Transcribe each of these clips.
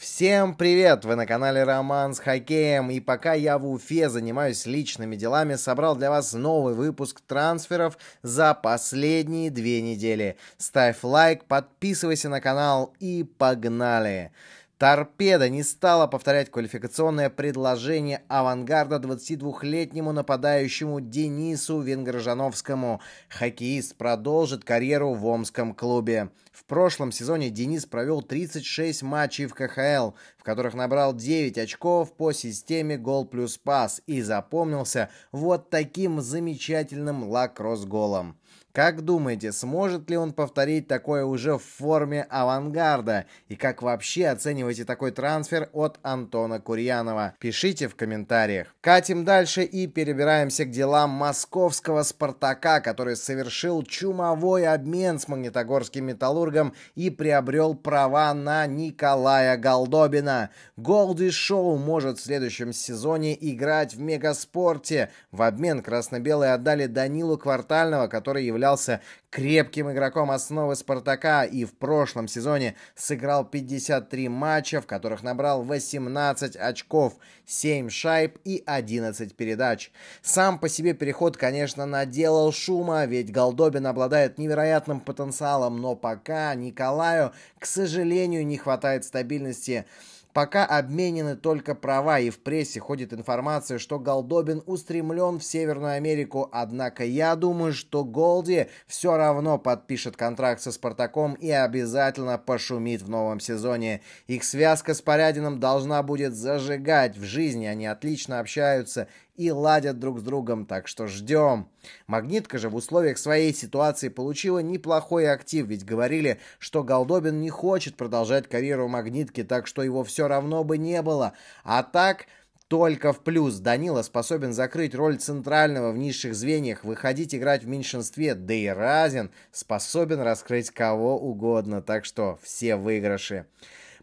Всем привет! Вы на канале Роман с хоккеем. И пока я в Уфе занимаюсь личными делами, собрал для вас новый выпуск трансферов за последние две недели. Ставь лайк, подписывайся на канал и погнали! Торпеда не стала повторять квалификационное предложение авангарда 22-летнему нападающему Денису Венгржановскому. Хоккеист продолжит карьеру в Омском клубе. В прошлом сезоне Денис провел 36 матчей в КХЛ, в которых набрал 9 очков по системе гол плюс пас и запомнился вот таким замечательным лакросс-голом. Как думаете, сможет ли он повторить такое уже в форме авангарда? И как вообще оцениваете такой трансфер от Антона Курьянова? Пишите в комментариях. Катим дальше и перебираемся к делам московского «Спартака», который совершил чумовой обмен с магнитогорским «Металлургом» и приобрел права на Николая Голдобина. Голди Шоу может в следующем сезоне играть в Мегаспорте. В обмен красно-белые отдали Данилу Квартального, который является являлся крепким игроком основы «Спартака» и в прошлом сезоне сыграл 53 матча, в которых набрал 18 очков, 7 шайб и 11 передач. Сам по себе переход, конечно, наделал шума, ведь Голдобин обладает невероятным потенциалом, но пока Николаю, к сожалению, не хватает стабильности. Пока обменены только права, и в прессе ходит информация, что Голдобин устремлен в Северную Америку, однако я думаю, что Голди все равно подпишет контракт со Спартаком и обязательно пошумит в новом сезоне. Их связка с Порядином должна будет зажигать в жизни, они отлично общаются и ладят друг с другом, так что ждем. Магнитка же в условиях своей ситуации получила неплохой актив, ведь говорили, что Голдобин не хочет продолжать карьеру Магнитки, так что его все равно бы не было. А так... Только в плюс Данила способен закрыть роль центрального в низших звеньях, выходить играть в меньшинстве, да и Разин способен раскрыть кого угодно, так что все выигрыши.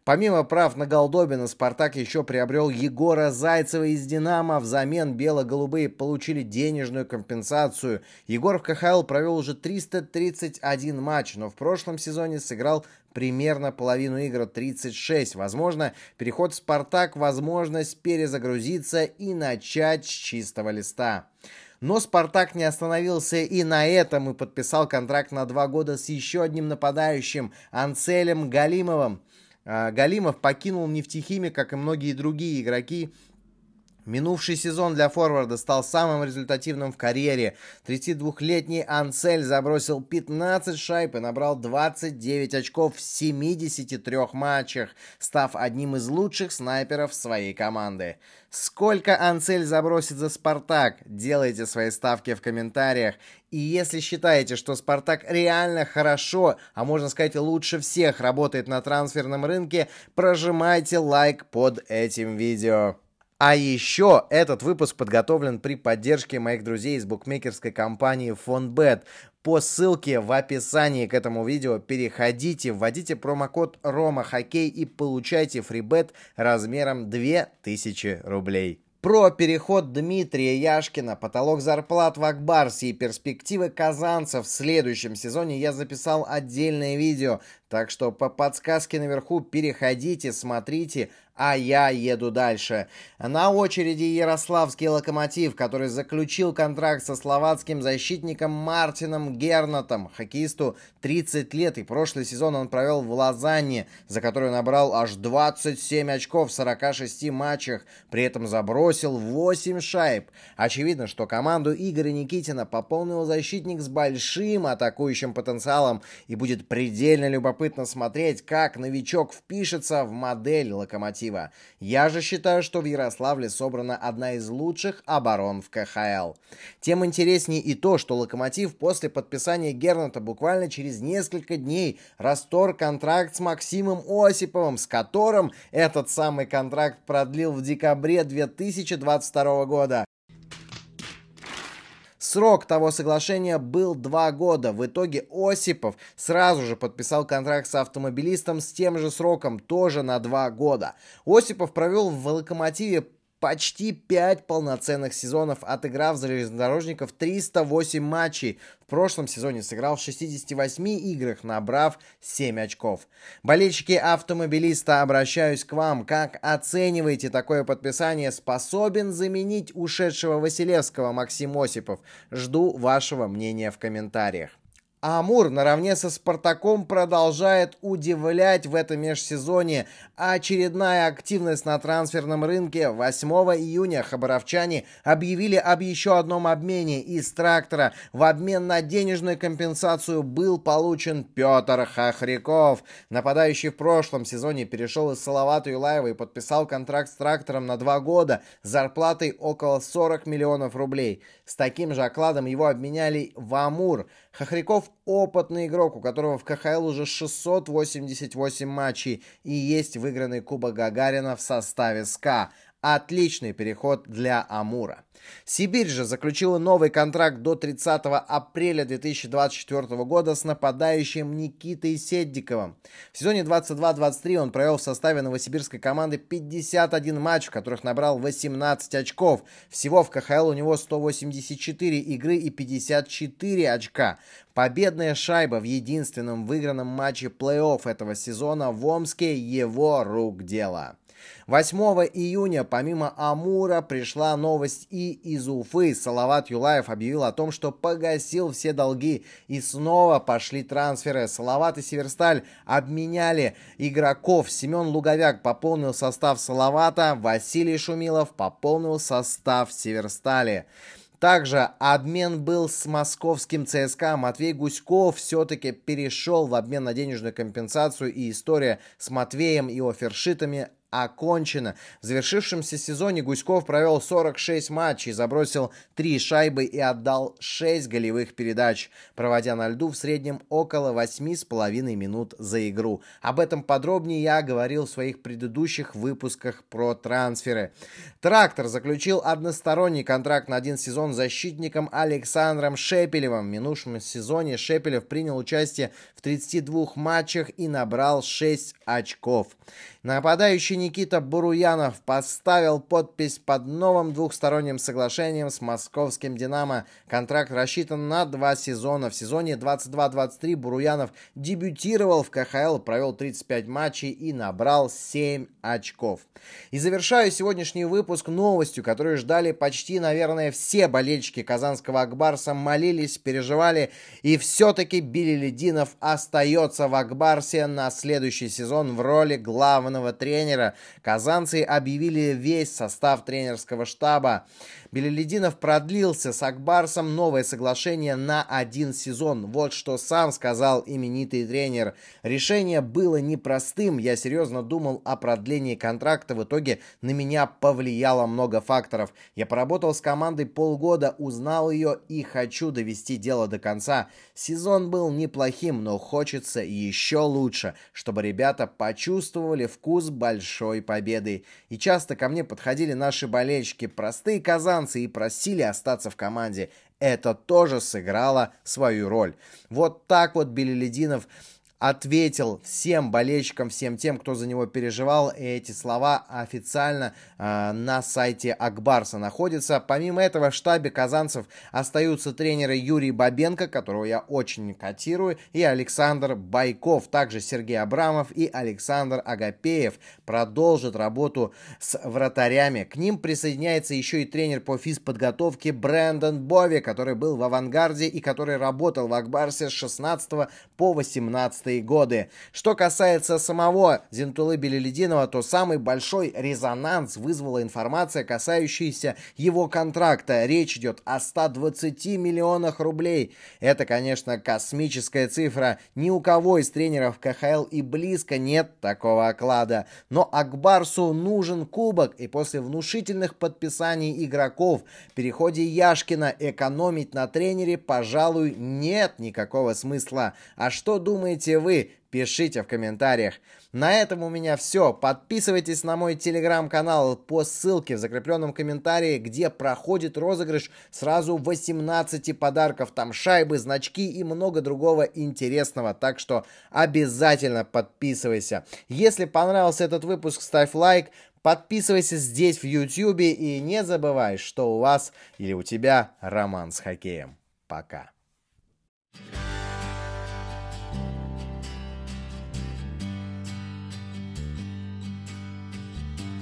Помимо прав на Голдобина, «Спартак» еще приобрел Егора Зайцева из «Динамо». Взамен бело-голубые получили денежную компенсацию. Егор в КХЛ провел уже 331 матч, но в прошлом сезоне сыграл примерно половину игр 36. Возможно, переход в «Спартак» – возможность перезагрузиться и начать с чистого листа. Но «Спартак» не остановился и на этом и подписал контракт на два года с еще одним нападающим Анцелем Галимовым. А, Галимов покинул нефтехимик, как и многие другие игроки, Минувший сезон для форварда стал самым результативным в карьере. 32-летний Ансель забросил 15 шайб и набрал 29 очков в 73 матчах, став одним из лучших снайперов своей команды. Сколько Ансель забросит за Спартак? Делайте свои ставки в комментариях. И если считаете, что Спартак реально хорошо, а можно сказать лучше всех работает на трансферном рынке, прожимайте лайк под этим видео. А еще этот выпуск подготовлен при поддержке моих друзей из букмекерской компании FonBet. По ссылке в описании к этому видео переходите, вводите промокод Рома Хоккей и получайте фрибет размером 2000 рублей. Про переход Дмитрия Яшкина, потолок зарплат в Акбарсе и перспективы казанцев в следующем сезоне я записал отдельное видео, так что по подсказке наверху переходите, смотрите, а я еду дальше. На очереди Ярославский локомотив, который заключил контракт со словацким защитником Мартином Гернатом. Хоккеисту 30 лет, и прошлый сезон он провел в Лозанне, за который набрал аж 27 очков в 46 матчах, при этом забросил 8 шайб. Очевидно, что команду Игоря Никитина пополнил защитник с большим атакующим потенциалом, и будет предельно любопытно смотреть, как новичок впишется в модель локомотива. Я же считаю, что в Ярославле собрана одна из лучших оборон в КХЛ. Тем интереснее и то, что Локомотив после подписания Герната буквально через несколько дней расторг контракт с Максимом Осиповым, с которым этот самый контракт продлил в декабре 2022 года. Срок того соглашения был два года. В итоге Осипов сразу же подписал контракт с автомобилистом с тем же сроком, тоже на два года. Осипов провел в «Локомотиве» почти 5 полноценных сезонов, отыграв за железнодорожников 308 матчей. В прошлом сезоне сыграл в 68 играх, набрав 7 очков. Болельщики автомобилиста, обращаюсь к вам. Как оцениваете такое подписание? Способен заменить ушедшего Василевского Максим Осипов? Жду вашего мнения в комментариях. Амур наравне со Спартаком продолжает удивлять в этом межсезонье. Очередная активность на трансферном рынке. 8 июня хабаровчане объявили об еще одном обмене из трактора. В обмен на денежную компенсацию был получен Петр Хохряков. Нападающий в прошлом сезоне перешел из Салавата Юлаева и подписал контракт с трактором на два года с зарплатой около 40 миллионов рублей. С таким же окладом его обменяли в Амур. Хохряков опытный игрок, у которого в КХЛ уже 688 матчей и есть выигранный Кубок Гагарина в составе СКА. Отличный переход для Амура. Сибирь же заключила новый контракт до 30 апреля 2024 года с нападающим Никитой Седдиковым. В сезоне 22-23 он провел в составе новосибирской команды 51 матч, в которых набрал 18 очков. Всего в КХЛ у него 184 игры и 54 очка. Победная шайба в единственном выигранном матче плей-офф этого сезона в Омске его рук дело. 8 июня помимо Амура пришла новость и из Уфы. Салават Юлаев объявил о том, что погасил все долги и снова пошли трансферы. Салават и Северсталь обменяли игроков. Семен Луговяк пополнил состав Салавата, Василий Шумилов пополнил состав Северстали. Также обмен был с московским ЦСКА. Матвей Гуськов все-таки перешел в обмен на денежную компенсацию. И история с Матвеем и офершитами окончено. В завершившемся сезоне Гуськов провел 46 матчей, забросил 3 шайбы и отдал 6 голевых передач, проводя на льду в среднем около 8,5 минут за игру. Об этом подробнее я говорил в своих предыдущих выпусках про трансферы. Трактор заключил односторонний контракт на один сезон с защитником Александром Шепелевым. В минувшем сезоне Шепелев принял участие в 32 матчах и набрал 6 очков. Нападающий Никита Буруянов поставил подпись под новым двухсторонним соглашением с московским «Динамо». Контракт рассчитан на два сезона. В сезоне 22-23 Буруянов дебютировал в КХЛ, провел 35 матчей и набрал 7 очков. И завершаю сегодняшний выпуск новостью, которую ждали почти, наверное, все болельщики казанского Акбарса, молились, переживали, и все-таки Билли Лединов остается в Акбарсе на следующий сезон в роли главного тренера. Казанцы объявили весь состав тренерского штаба. Белелединов продлился с Акбарсом новое соглашение на один сезон. Вот что сам сказал именитый тренер. Решение было непростым. Я серьезно думал о продлении контракта. В итоге на меня повлияло много факторов. Я поработал с командой полгода, узнал ее и хочу довести дело до конца. Сезон был неплохим, но хочется еще лучше, чтобы ребята почувствовали вкус большой победы. И часто ко мне подходили наши болельщики, простые казанцы, американцы и просили остаться в команде. Это тоже сыграло свою роль. Вот так вот Белелединов ответил всем болельщикам, всем тем, кто за него переживал. И эти слова официально э, на сайте Акбарса находятся. Помимо этого в штабе казанцев остаются тренеры Юрий Бабенко, которого я очень котирую, и Александр Байков. Также Сергей Абрамов и Александр Агапеев продолжат работу с вратарями. К ним присоединяется еще и тренер по физподготовке Брэндон Бови, который был в авангарде и который работал в Акбарсе с 16 по 18 90-е годы. Что касается самого Зентулы Белелединова, то самый большой резонанс вызвала информация, касающаяся его контракта. Речь идет о 120 миллионах рублей. Это, конечно, космическая цифра. Ни у кого из тренеров КХЛ и близко нет такого оклада. Но Акбарсу нужен кубок, и после внушительных подписаний игроков, переходе Яшкина экономить на тренере, пожалуй, нет никакого смысла. А что думаете вы? Пишите в комментариях. На этом у меня все. Подписывайтесь на мой телеграм-канал по ссылке в закрепленном комментарии, где проходит розыгрыш сразу 18 подарков. Там шайбы, значки и много другого интересного. Так что обязательно подписывайся. Если понравился этот выпуск, ставь лайк. Подписывайся здесь в YouTube и не забывай, что у вас или у тебя роман с хоккеем. Пока.